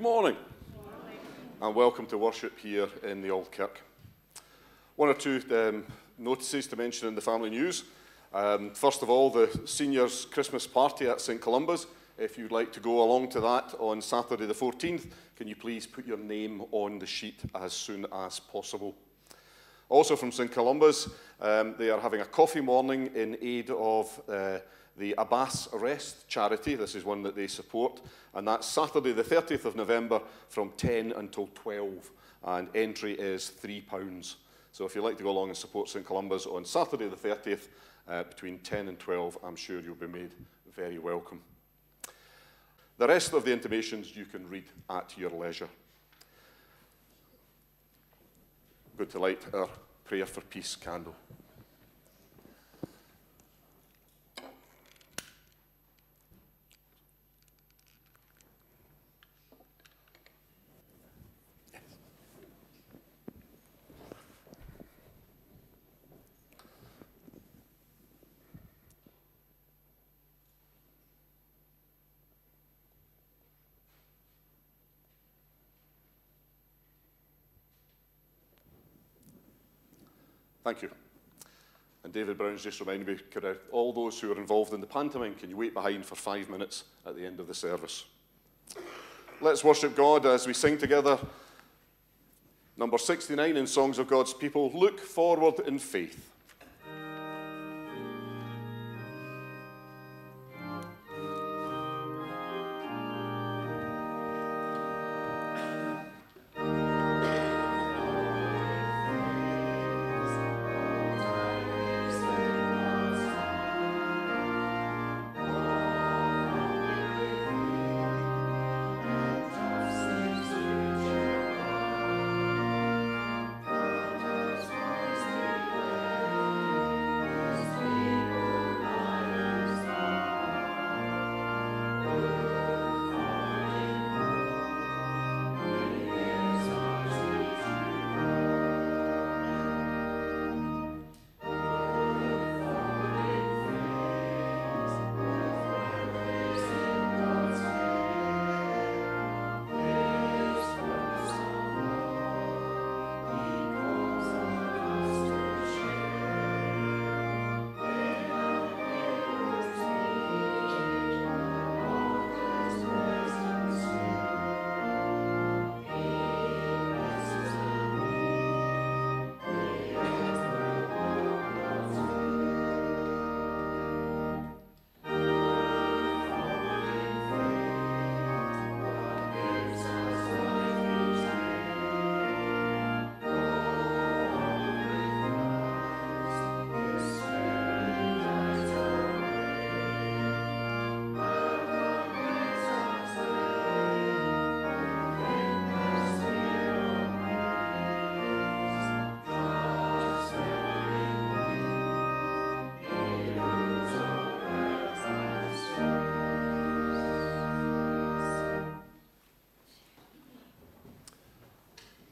Good morning. And welcome to worship here in the Auld Kirk. One or two um, notices to mention in the family news. Um, first of all, the seniors' Christmas party at St Columba's. If you'd like to go along to that on Saturday the 14th, can you please put your name on the sheet as soon as possible? Also from St Columba's, um, they are having a coffee morning in aid of uh, the Abbas Rest charity. This is one that they support. And that's Saturday, the 30th of November, from 10 until 12. And entry is £3. So if you'd like to go along and support St Columba's on Saturday, the 30th, uh, between 10 and 12, I'm sure you'll be made very welcome. The rest of the intimations you can read at your leisure. Good to light our prayer for peace candle. Thank you. And David Brown's just reminded me, could all those who are involved in the pantomime, can you wait behind for five minutes at the end of the service? Let's worship God as we sing together. Number 69 in Songs of God's People, Look Forward in Faith.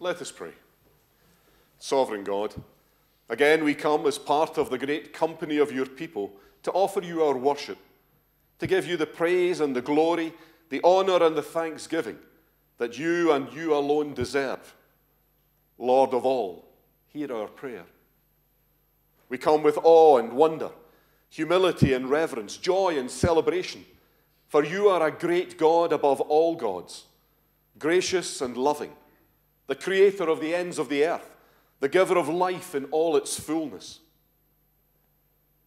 Let us pray. Sovereign God, again we come as part of the great company of your people to offer you our worship, to give you the praise and the glory, the honour and the thanksgiving that you and you alone deserve. Lord of all, hear our prayer. We come with awe and wonder, humility and reverence, joy and celebration, for you are a great God above all gods, gracious and loving the creator of the ends of the earth, the giver of life in all its fullness.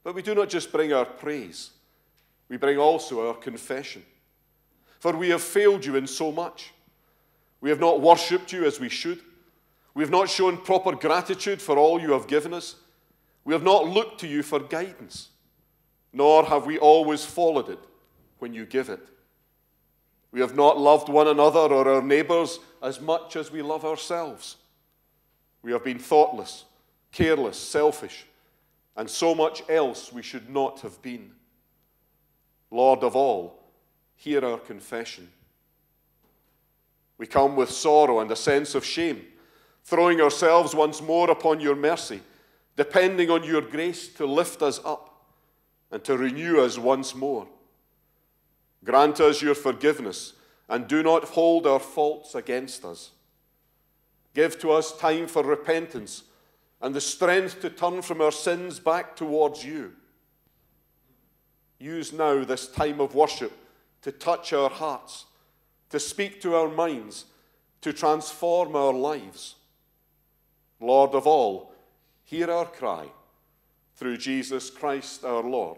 But we do not just bring our praise, we bring also our confession. For we have failed you in so much. We have not worshipped you as we should. We have not shown proper gratitude for all you have given us. We have not looked to you for guidance, nor have we always followed it when you give it. We have not loved one another or our neighbours as much as we love ourselves. We have been thoughtless, careless, selfish, and so much else we should not have been. Lord of all, hear our confession. We come with sorrow and a sense of shame, throwing ourselves once more upon your mercy, depending on your grace to lift us up and to renew us once more. Grant us your forgiveness and do not hold our faults against us. Give to us time for repentance and the strength to turn from our sins back towards you. Use now this time of worship to touch our hearts, to speak to our minds, to transform our lives. Lord of all, hear our cry through Jesus Christ our Lord.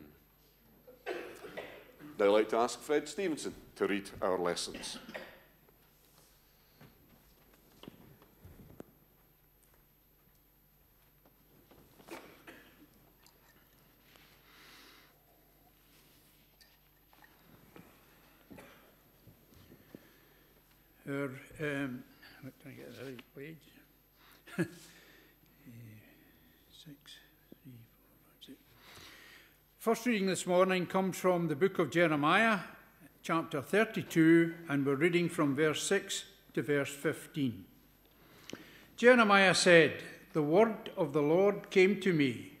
Now I'd like to ask Fred Stevenson to read our lessons. Our, um, get the right page? First reading this morning comes from the book of Jeremiah, chapter 32, and we're reading from verse 6 to verse 15. Jeremiah said, The word of the Lord came to me,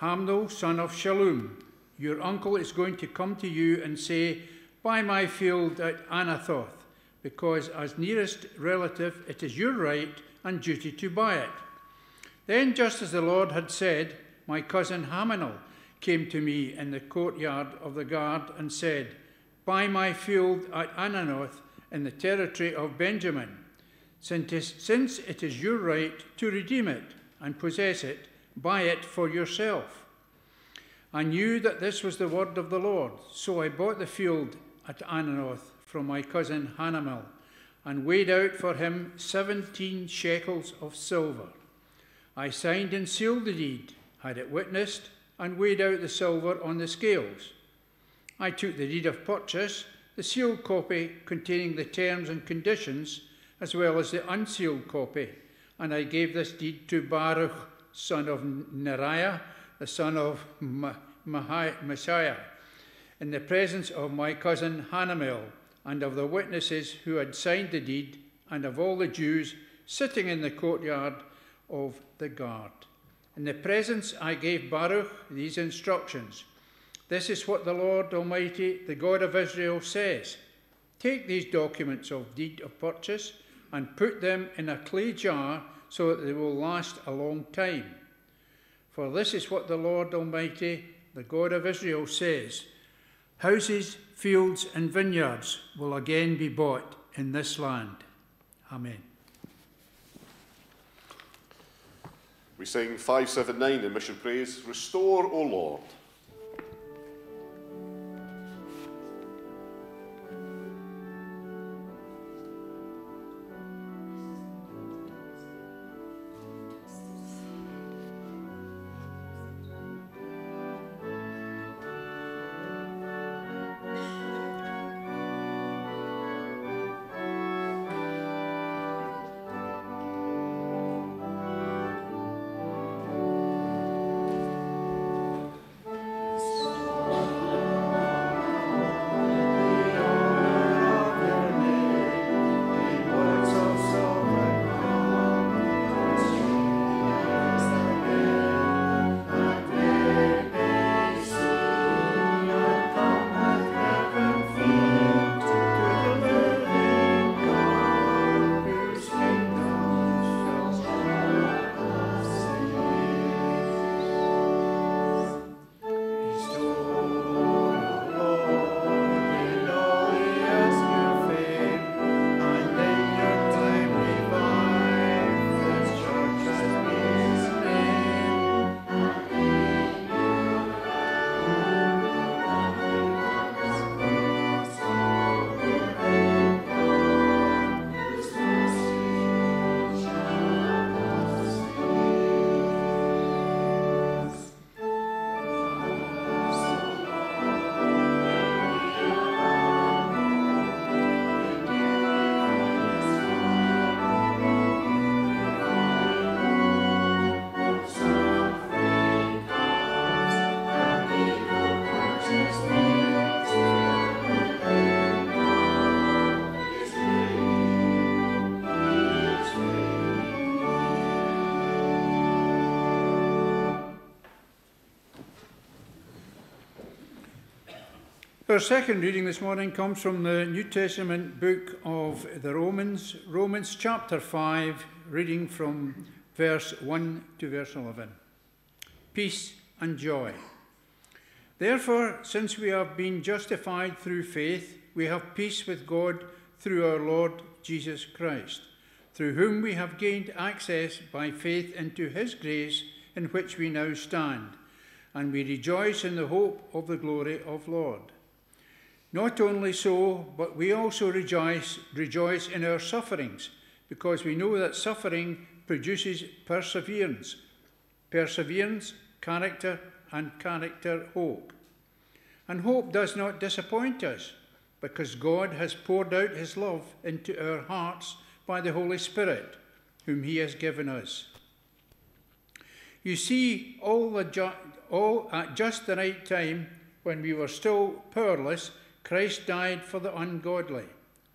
Hanamel, son of Shallum, your uncle is going to come to you and say, Buy my field at Anathoth because as nearest relative it is your right and duty to buy it. Then, just as the Lord had said, my cousin Hanamel came to me in the courtyard of the guard and said, Buy my field at Anathoth in the territory of Benjamin, since it is your right to redeem it and possess it, buy it for yourself. I knew that this was the word of the Lord, so I bought the field at Anathoth from my cousin Hanamel and weighed out for him seventeen shekels of silver. I signed and sealed the deed, had it witnessed, and weighed out the silver on the scales. I took the deed of purchase, the sealed copy containing the terms and conditions, as well as the unsealed copy, and I gave this deed to Baruch, son of Neriah, the son of Mahseiah, in the presence of my cousin Hanamel, and of the witnesses who had signed the deed, and of all the Jews sitting in the courtyard of the guard. In the presence I gave Baruch these instructions. This is what the Lord Almighty, the God of Israel, says Take these documents of deed of purchase and put them in a clay jar so that they will last a long time. For this is what the Lord Almighty, the God of Israel, says Houses fields, and vineyards will again be bought in this land. Amen. We sing 579 in Mission Praise Restore, O Lord, Our second reading this morning comes from the New Testament book of the Romans, Romans chapter 5, reading from verse 1 to verse 11. Peace and joy. Therefore, since we have been justified through faith, we have peace with God through our Lord Jesus Christ, through whom we have gained access by faith into his grace in which we now stand, and we rejoice in the hope of the glory of Lord. Not only so, but we also rejoice, rejoice in our sufferings, because we know that suffering produces perseverance. Perseverance, character, and character, hope. And hope does not disappoint us, because God has poured out his love into our hearts by the Holy Spirit, whom he has given us. You see, all, the ju- all at just the right time, when we were still powerless, Christ died for the ungodly.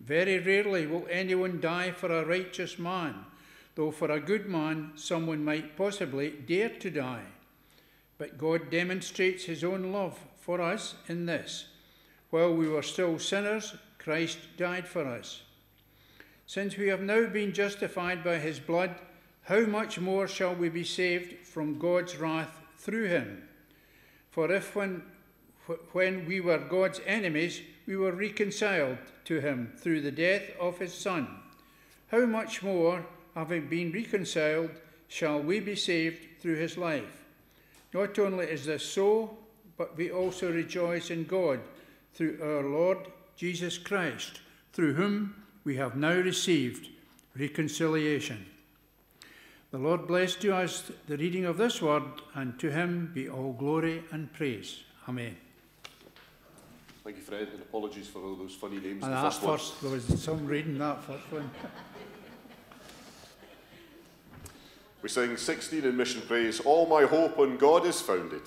Very rarely will anyone die for a righteous man, though for a good man someone might possibly dare to die. But God demonstrates his own love for us in this. While we were still sinners, Christ died for us. Since we have now been justified by his blood, how much more shall we be saved from God's wrath through him? For if when when we were God's enemies, we were reconciled to him through the death of his Son. How much more, having been reconciled, shall we be saved through his life? Not only is this so, but we also rejoice in God through our Lord Jesus Christ, through whom we have now received reconciliation. The Lord bless to us the reading of this word, and to him be all glory and praise. Amen. Thank you, Fred, and apologies for all those funny names. And the that first one. there was some reading that first one. we sing 16 in Mission Praise, All My Hope on God is Founded.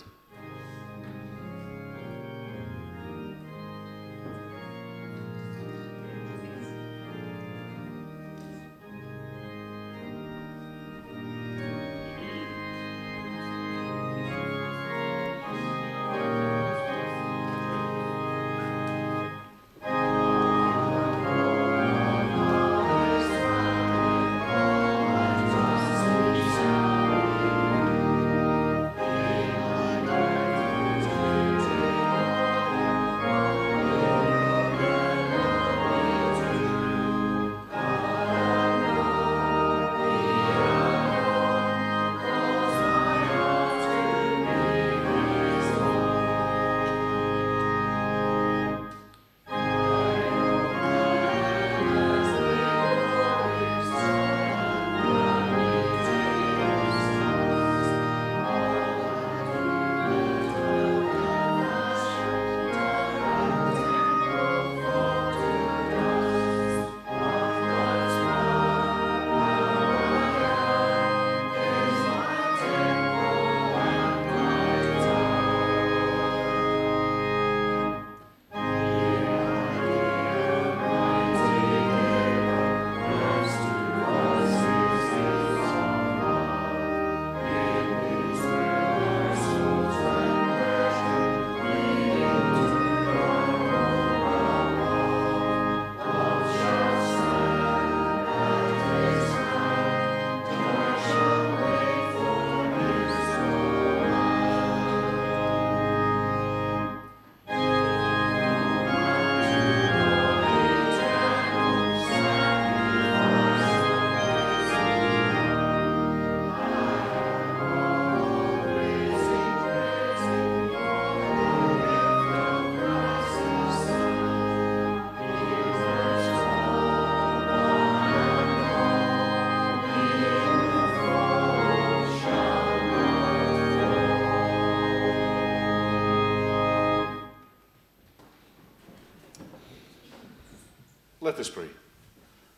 Let us pray.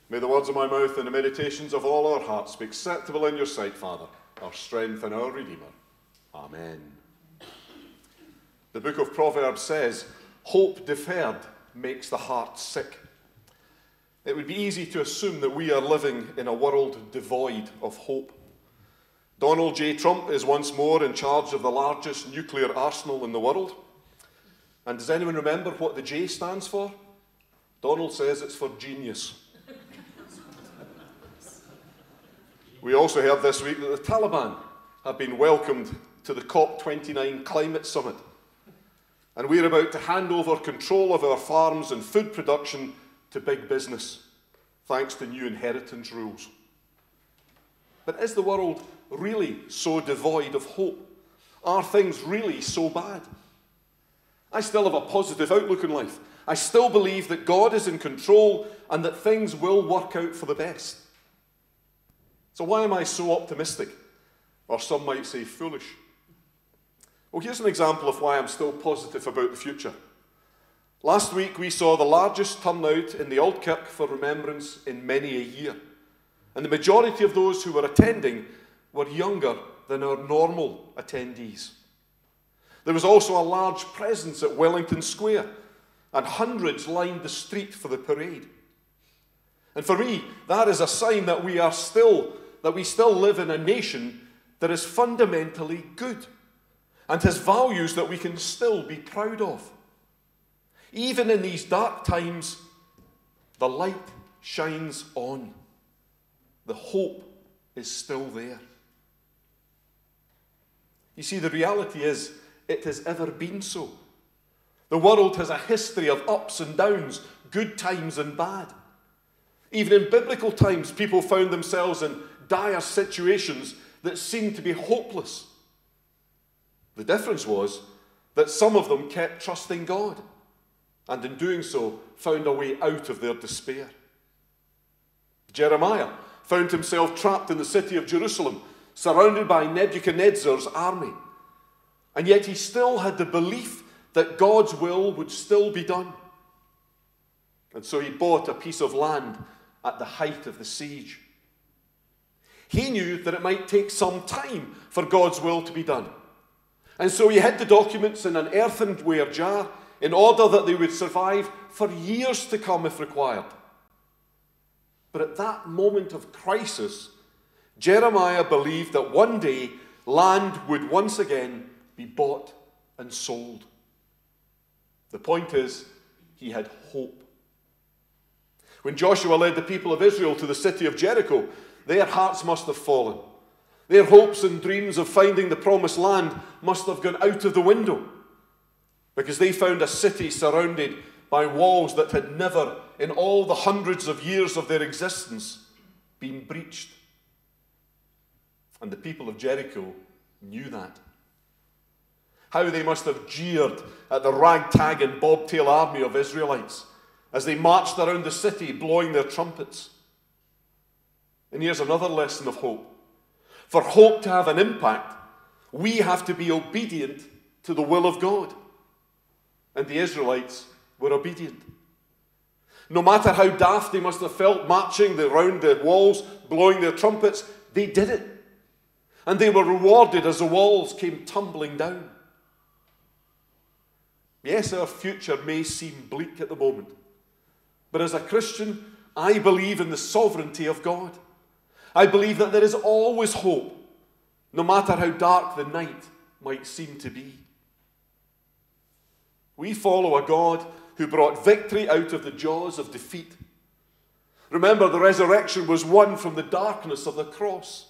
May the words of my mouth and the meditations of all our hearts be acceptable in your sight, Father, our strength and our Redeemer. Amen. The book of Proverbs says, Hope deferred makes the heart sick. It would be easy to assume that we are living in a world devoid of hope. Donald J. Trump is once more in charge of the largest nuclear arsenal in the world. And does anyone remember what the J stands for? Donald says it's for genius. we also heard this week that the Taliban have been welcomed to the COP29 climate summit. And we're about to hand over control of our farms and food production to big business, thanks to new inheritance rules. But is the world really so devoid of hope? Are things really so bad? I still have a positive outlook in life. I still believe that God is in control and that things will work out for the best. So, why am I so optimistic? Or some might say foolish. Well, here's an example of why I'm still positive about the future. Last week, we saw the largest turnout in the Auld Kirk for remembrance in many a year. And the majority of those who were attending were younger than our normal attendees. There was also a large presence at Wellington Square, and hundreds lined the street for the parade. And for me, that is a sign that we are still, that we still live in a nation that is fundamentally good and has values that we can still be proud of. Even in these dark times, the light shines on. The hope is still there. You see, the reality is, it has ever been so. The world has a history of ups and downs, good times and bad. Even in biblical times, people found themselves in dire situations that seemed to be hopeless. The difference was that some of them kept trusting God, and in doing so, found a way out of their despair. Jeremiah found himself trapped in the city of Jerusalem, surrounded by Nebuchadnezzar's army. And yet he still had the belief that God's will would still be done. And so he bought a piece of land at the height of the siege. He knew that it might take some time for God's will to be done. And so he hid the documents in an earthenware jar in order that they would survive for years to come if required. But at that moment of crisis, Jeremiah believed that one day land would once again be bought and sold. The point is, he had hope. When Joshua led the people of Israel to the city of Jericho, their hearts must have fallen. Their hopes and dreams of finding the promised land must have gone out of the window because they found a city surrounded by walls that had never, in all the hundreds of years of their existence, been breached. And the people of Jericho knew that. How they must have jeered at the ragtag and bobtail army of Israelites as they marched around the city blowing their trumpets. And here's another lesson of hope. For hope to have an impact, we have to be obedient to the will of God. And the Israelites were obedient. No matter how daft they must have felt marching around the walls, blowing their trumpets, they did it. And they were rewarded as the walls came tumbling down. Yes, our future may seem bleak at the moment. But as a Christian, I believe in the sovereignty of God. I believe that there is always hope, no matter how dark the night might seem to be. We follow a God who brought victory out of the jaws of defeat. Remember, the resurrection was won from the darkness of the cross.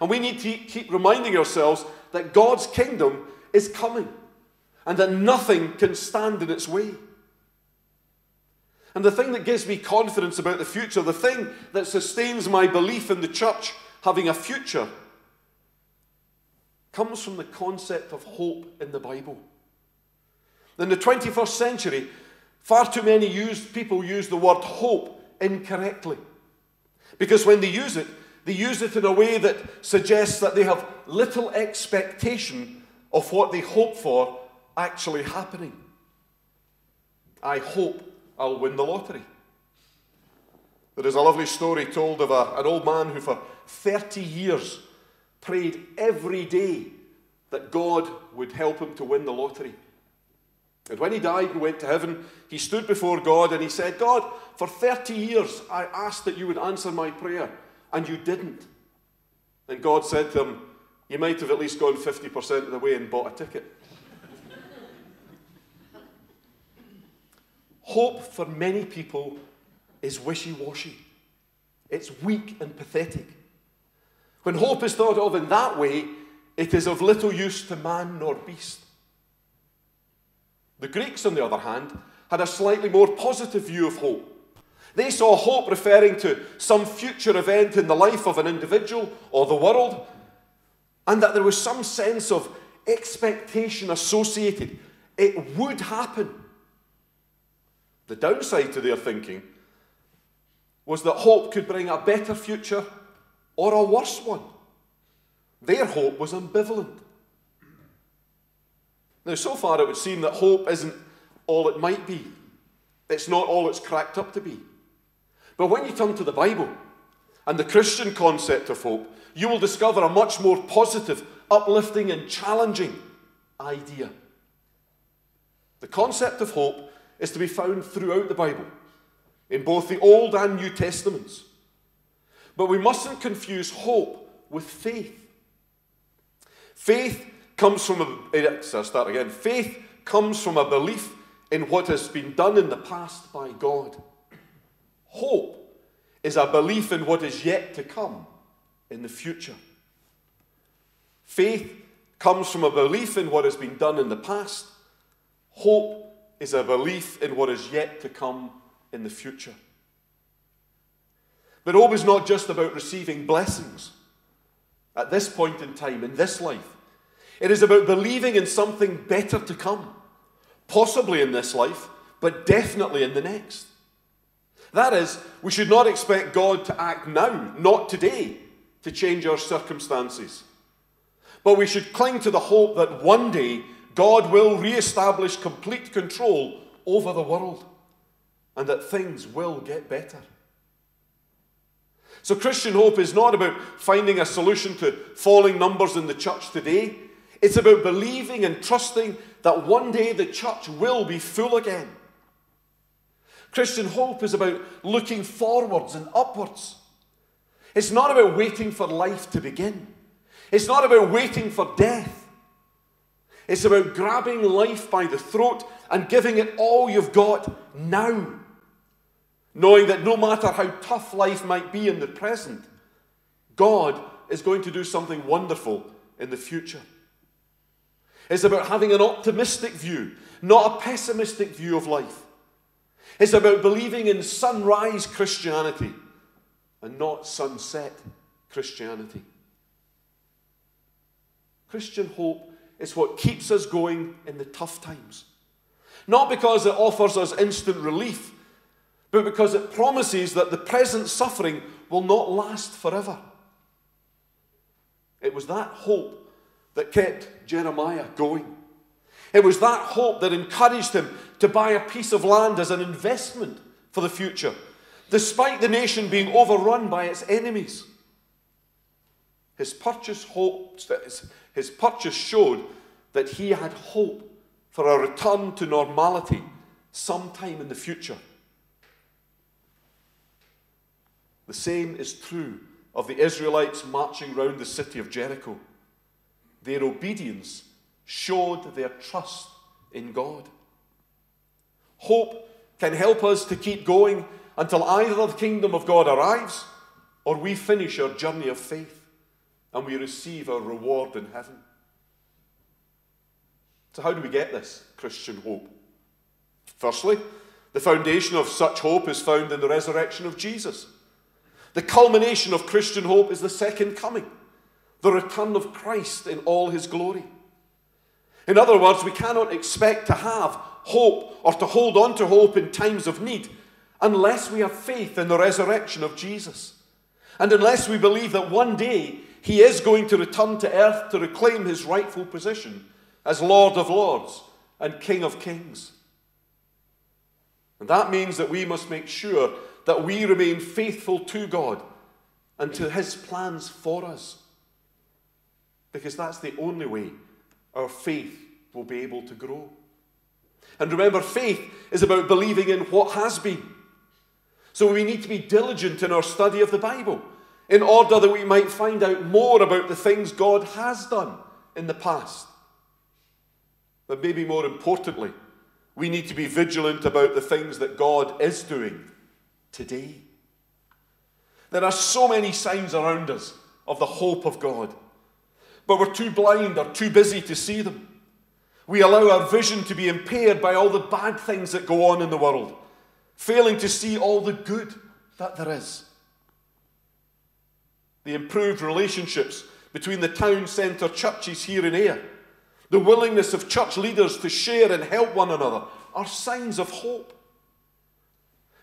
And we need to keep reminding ourselves that God's kingdom is coming and that nothing can stand in its way. And the thing that gives me confidence about the future, the thing that sustains my belief in the church having a future, comes from the concept of hope in the Bible. In the 21st century, far too many used, people use the word hope incorrectly. Because when they use it, they use it in a way that suggests that they have little expectation of what they hope for actually happening. I hope I'll win the lottery. There is a lovely story told of a, an old man who, for 30 years, prayed every day that God would help him to win the lottery. And when he died and went to heaven, he stood before God and he said, God, for 30 years I asked that you would answer my prayer, and you didn't. And God said to him, You might have at least gone 50% of the way and bought a ticket. Hope for many people is wishy washy, it's weak and pathetic. When hope is thought of in that way, it is of little use to man nor beast. The Greeks, on the other hand, had a slightly more positive view of hope. They saw hope referring to some future event in the life of an individual or the world, and that there was some sense of expectation associated. It would happen. The downside to their thinking was that hope could bring a better future or a worse one. Their hope was ambivalent. Now, so far it would seem that hope isn't all it might be, it's not all it's cracked up to be. But when you turn to the Bible and the Christian concept of hope, you will discover a much more positive, uplifting, and challenging idea. The concept of hope is to be found throughout the Bible, in both the Old and New Testaments. But we mustn't confuse hope with faith. Faith comes from a, eh, so I'll start again. Faith comes from a belief in what has been done in the past by God. Hope is a belief in what is yet to come in the future. Faith comes from a belief in what has been done in the past. Hope is a belief in what is yet to come in the future. But hope is not just about receiving blessings at this point in time, in this life. It is about believing in something better to come, possibly in this life, but definitely in the next. That is, we should not expect God to act now, not today, to change our circumstances. But we should cling to the hope that one day God will re establish complete control over the world and that things will get better. So, Christian hope is not about finding a solution to falling numbers in the church today. It's about believing and trusting that one day the church will be full again. Christian hope is about looking forwards and upwards. It's not about waiting for life to begin. It's not about waiting for death. It's about grabbing life by the throat and giving it all you've got now. Knowing that no matter how tough life might be in the present, God is going to do something wonderful in the future. It's about having an optimistic view, not a pessimistic view of life. It's about believing in sunrise Christianity and not sunset Christianity. Christian hope is what keeps us going in the tough times. Not because it offers us instant relief, but because it promises that the present suffering will not last forever. It was that hope that kept Jeremiah going. It was that hope that encouraged him to buy a piece of land as an investment for the future, despite the nation being overrun by its enemies. His purchase, hope, his purchase showed that he had hope for a return to normality sometime in the future. The same is true of the Israelites marching round the city of Jericho. Their obedience showed their trust in God. Hope can help us to keep going until either the kingdom of God arrives or we finish our journey of faith and we receive our reward in heaven. So, how do we get this Christian hope? Firstly, the foundation of such hope is found in the resurrection of Jesus. The culmination of Christian hope is the second coming the return of Christ in all his glory. In other words, we cannot expect to have hope or to hold on to hope in times of need unless we have faith in the resurrection of Jesus. And unless we believe that one day he is going to return to earth to reclaim his rightful position as Lord of Lords and King of Kings. And that means that we must make sure that we remain faithful to God and to his plans for us because that's the only way our faith will be able to grow. And remember, faith is about believing in what has been. So we need to be diligent in our study of the Bible in order that we might find out more about the things God has done in the past. But maybe more importantly, We need to be vigilant about the things that God is doing today. There are so many signs around us of the hope of God, but we're too blind or too busy to see them. We allow our vision to be impaired by all the bad things that go on in the world, failing to see all the good that there is. The improved relationships between the town centre churches here in Ayr, the willingness of church leaders to share and help one another are signs of hope.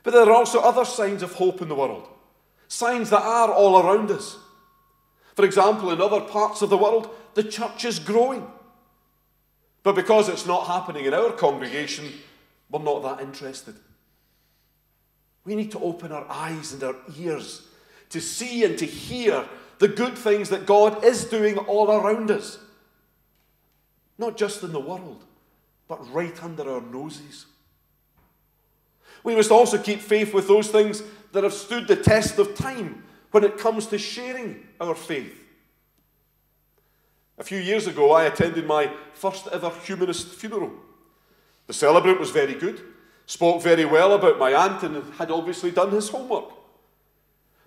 But there are also other signs of hope in the world, signs that are all around us. For example, in other parts of the world, the church is growing. But because it's not happening in our congregation, we're not that interested. We need to open our eyes and our ears to see and to hear the good things that God is doing all around us. Not just in the world, but right under our noses. We must also keep faith with those things that have stood the test of time when it comes to sharing our faith. A few years ago, I attended my first ever humanist funeral. The celebrant was very good, spoke very well about my aunt, and had obviously done his homework.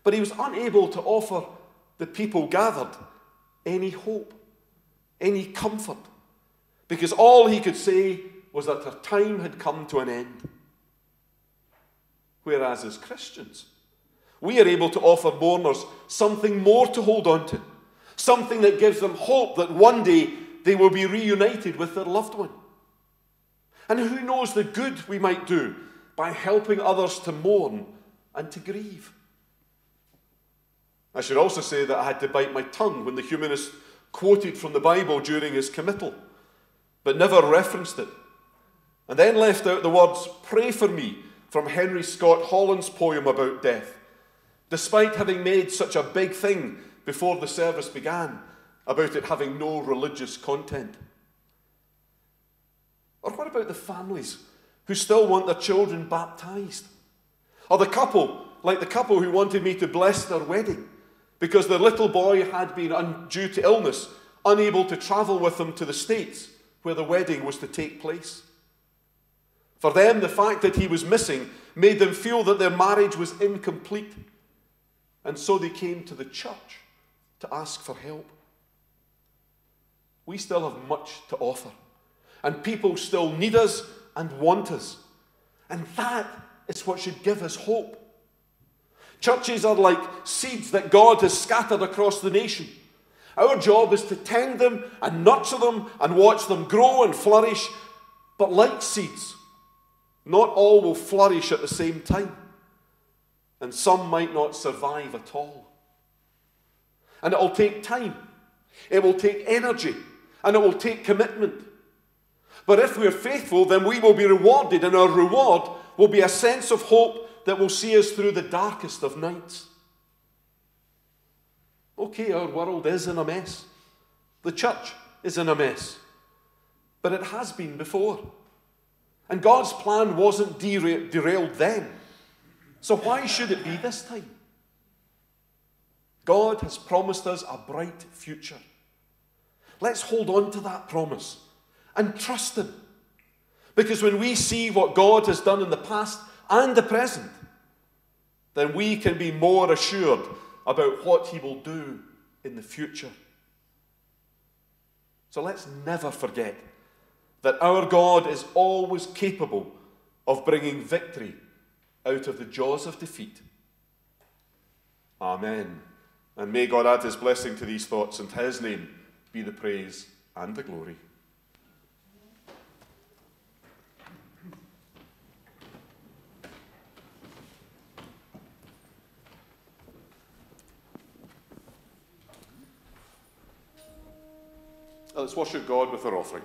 But he was unable to offer the people gathered any hope, any comfort, because all he could say was that her time had come to an end. Whereas as Christians, we are able to offer mourners something more to hold on to, something that gives them hope that one day they will be reunited with their loved one. And who knows the good we might do by helping others to mourn and to grieve. I should also say that I had to bite my tongue when the humanist quoted from the Bible during his committal, but never referenced it, and then left out the words, Pray for me from Henry Scott Holland's poem about death, despite having made such a big thing before the service began about it having no religious content? Or what about the families who still want their children baptized? Or the couple, like the couple who wanted me to bless their wedding because the little boy had been, due to illness, unable to travel with them to the States where the wedding was to take place? For them, the fact that he was missing made them feel that their marriage was incomplete. And so they came to the church to ask for help. We still have much to offer, and people still need us and want us. And that is what should give us hope. Churches are like seeds that God has scattered across the nation. Our job is to tend them and nurture them and watch them grow and flourish. But like seeds, not all will flourish at the same time, and some might not survive at all. And it will take time, it will take energy, and it will take commitment. But if we're faithful, then we will be rewarded, and our reward will be a sense of hope that will see us through the darkest of nights. Okay, our world is in a mess. The church is in a mess. But it has been before. And God's plan wasn't dera- derailed then. So why should it be this time? God has promised us a bright future. Let's hold on to that promise and trust Him. Because when we see what God has done in the past and the present, then we can be more assured about what He will do in the future. So let's never forget that our God is always capable of bringing victory out of the jaws of defeat. Amen. And may God add his blessing to these thoughts, and his name be the praise and the glory. Let's worship God with our offering.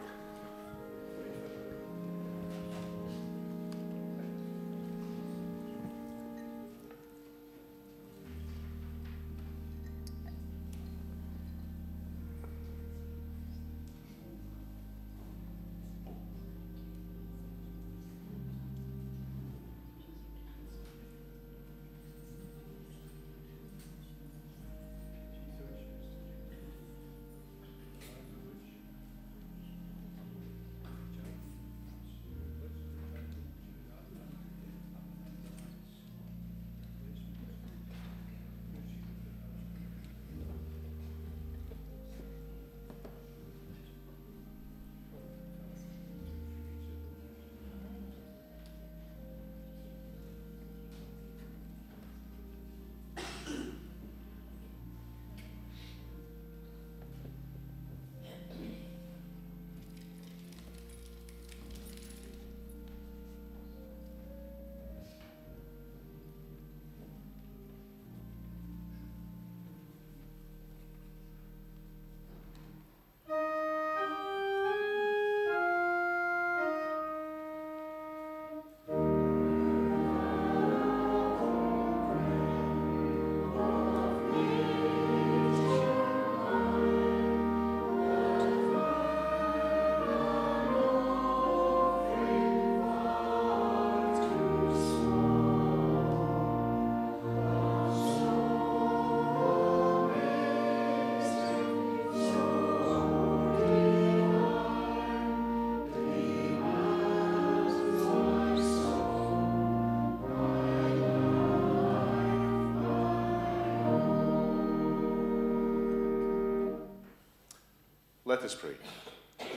Us pray.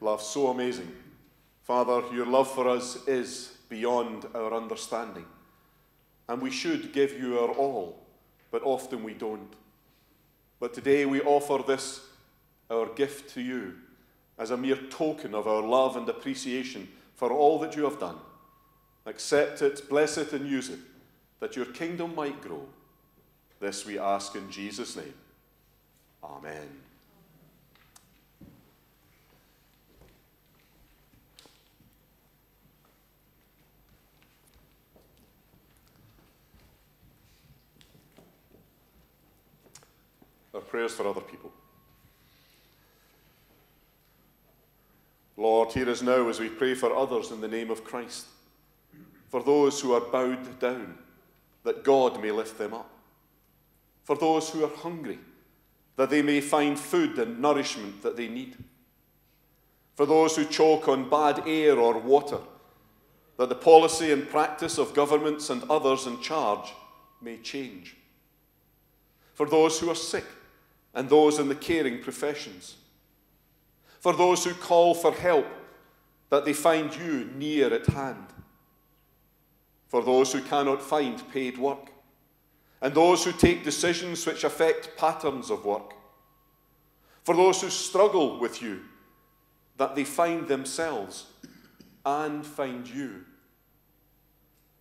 Love so amazing. Father, your love for us is beyond our understanding. And we should give you our all, but often we don't. But today we offer this, our gift to you, as a mere token of our love and appreciation for all that you have done. Accept it, bless it, and use it, that your kingdom might grow. This we ask in Jesus' name. Amen. Our prayers for other people. Lord, hear us now as we pray for others in the name of Christ, for those who are bowed down, that God may lift them up, for those who are hungry, that they may find food and nourishment that they need, for those who choke on bad air or water, that the policy and practice of governments and others in charge may change, for those who are sick and those in the caring professions for those who call for help, that they find you near at hand. For those who cannot find paid work, and those who take decisions which affect patterns of work. For those who struggle with you, that they find themselves and find you.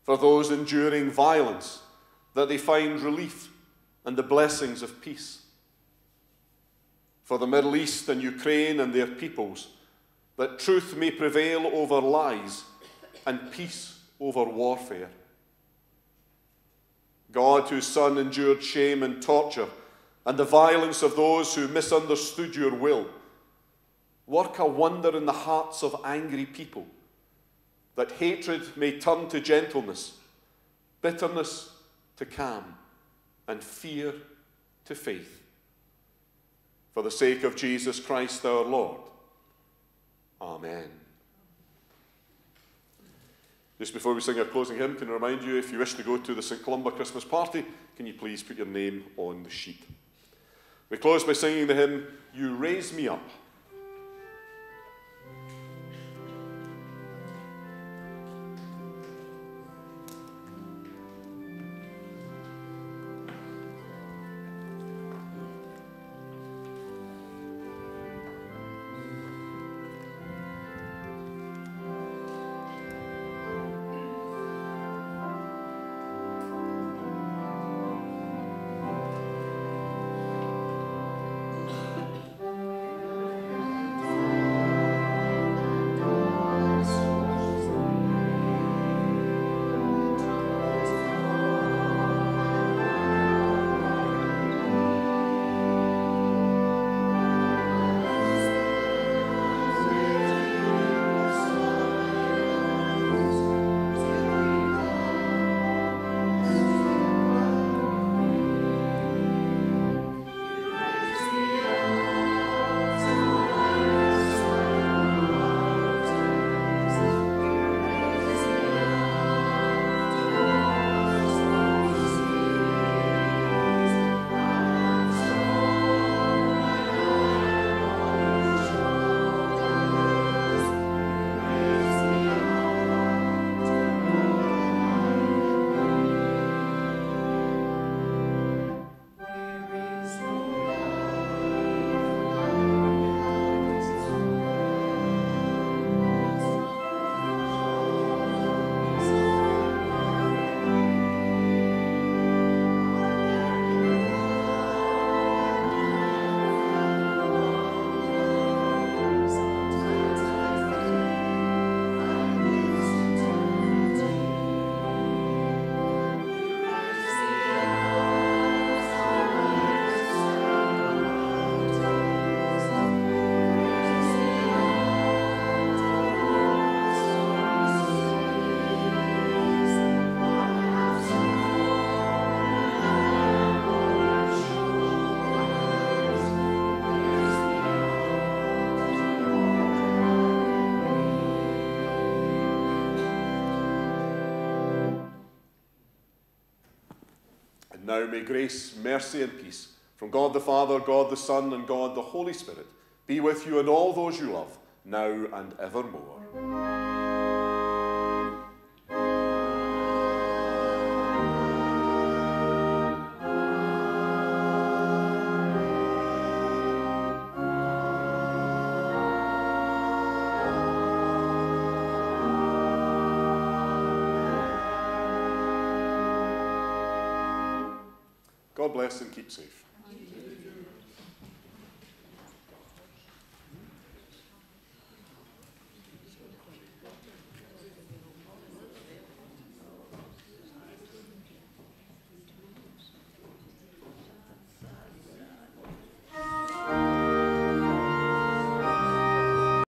For those enduring violence, that they find relief and the blessings of peace for the Middle East and Ukraine and their peoples, that truth may prevail over lies and peace over warfare. God, whose Son endured shame and torture and the violence of those who misunderstood your will, work a wonder in the hearts of angry people, that hatred may turn to gentleness, bitterness to calm, and fear to faith for the sake of Jesus Christ our Lord. Amen. Just before we sing our closing hymn, can I remind you if you wish to go to the St. Columba Christmas party, can you please put your name on the sheet? We close by singing the hymn, You Raise Me Up. Now may grace, mercy, and peace from God the Father, God the Son, and God the Holy Spirit be with you and all those you love, now and evermore.